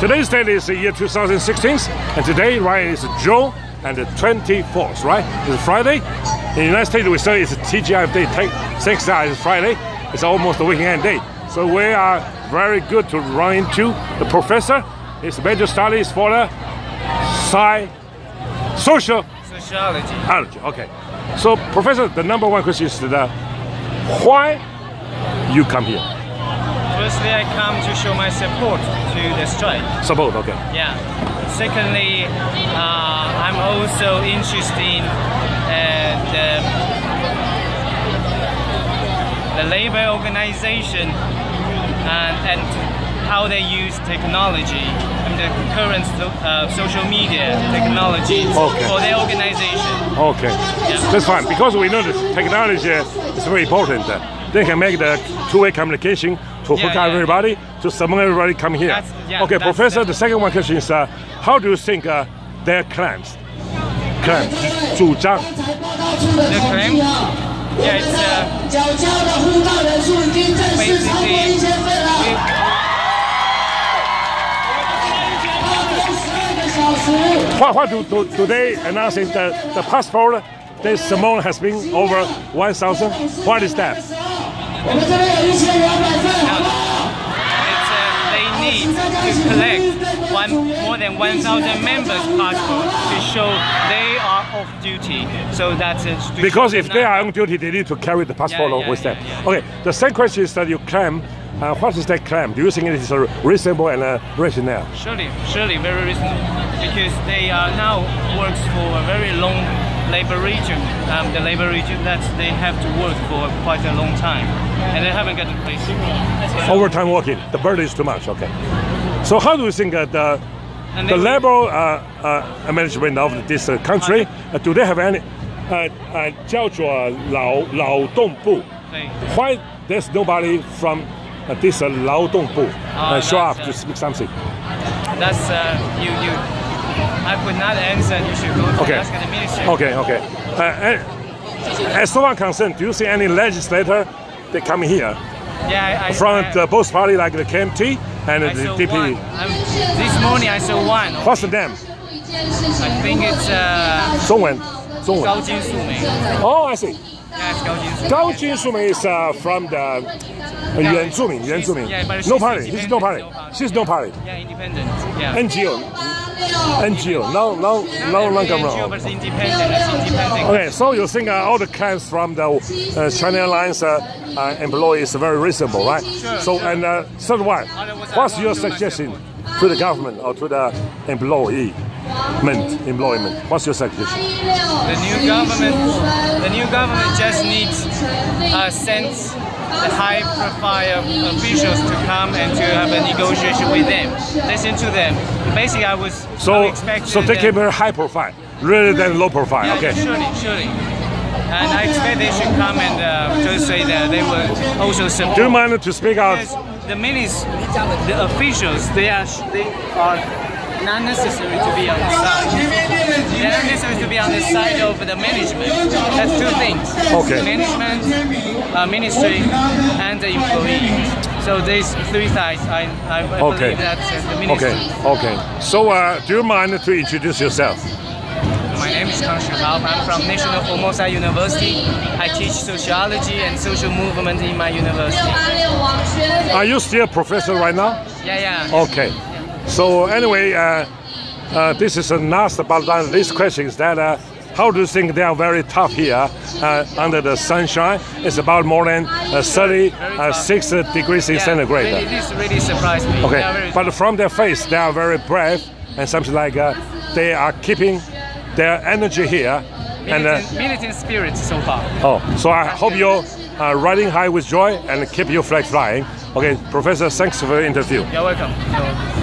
today's date is the year 2016, and today, right, is June and the 24th, right? It's Friday. In the United States, we say it's a TGIF day. Thanks that it's Friday. It's almost a weekend day. So we are very good to run into the professor. His major studies for the sci social sociology. Okay. So, professor, the number one question is the why you come here? Firstly, I come to show my support to the strike. Support, okay. Yeah. Secondly, uh, I'm also interested in uh, the, the labor organization and, and how they use technology and the current uh, social media technology okay. for their organization. Okay, yeah. that's fine because we know that technology is very important. They can make the two-way communication to hook yeah, everybody, yeah. to summon everybody come here. Okay, Professor, the second one question is, uh, how do you think uh, their claims, claims, 主张? The claim? Yeah, it's uh, basically, What, what do, do, they announce in the, the passport? This Simone has been over 1,000. What is that? 1,000 members' passport to show they are off duty. So that's it. Because if they are on duty, they need to carry the passport yeah, yeah, with them. Yeah, okay, the second question is that you claim uh, what is that claim? Do you think it is reasonable and uh, rational? Surely, surely, very reasonable. Because they are now works for a very long labor region. Um, the labor region that they have to work for quite a long time, and they haven't got paid. So, Overtime working, the burden is too much. Okay. So how do you think that the the labor uh, uh, management of this uh, country uh, do they have any 呃呃叫做劳劳动部？Why there's nobody from uh, this uh, 劳动部 uh, show up to speak something. That's uh, you you. I could not answer. You should go to okay. ask the ministry. Okay, okay. Uh, as far as concerned, do you see any legislator they come here? Yeah, I, From I, uh, both party like the KMT and I the DPP. This morning I saw one. What's the name? I think it's... Uh, Songwen. Songwen. Oh, I see. Gao Suma is uh, from the uh, Yuan Zumin. Yuan Zumin. Yeah, but no party. He's no party. She's no party. Yeah, independent. Yeah. NGO. NGO. No, no, no longer wrong. Okay, so you think uh, all the claims from the uh, China Airlines uh, uh employees are very reasonable, right? Sure, so, and uh, so what? What's your suggestion to the government or to the employee? Employment. What's your suggestion? The new government, the new government just needs a sense the high profile officials to come and to have a negotiation with them, listen to them. Basically, I was so expecting. So they keep a high profile rather than low profile. Yeah, okay. Surely, surely. And I expect they should come and uh, just say that they will also support. Do you mind to speak out? the ministers, the officials, they are they are not necessary to be on the side. They're not necessary to be on the side of the management. That's two things. Okay. Management, uh, ministry, and the employee. So there's three sides, I, I, I okay. believe that's uh, the ministry. Okay, okay. So uh, do you mind to introduce yourself? My name is Kang Shih-Hao. I'm from National Formosa University. I teach sociology and social movement in my university. Are you still a professor right now? Yeah, yeah. Okay. So anyway, uh, uh, this is a last about this question is that uh, how do you think they are very tough here uh, under the sunshine? It's about more than uh, 36 uh, degrees yeah, centigrade. Really, this really surprised me. Okay, but from their face, they are very brave and something like uh, they are keeping their energy here. And militant spirit so far. Oh, so I hope you're riding high with joy and keep your flag flying. Okay, Professor, thanks for the interview. You're welcome.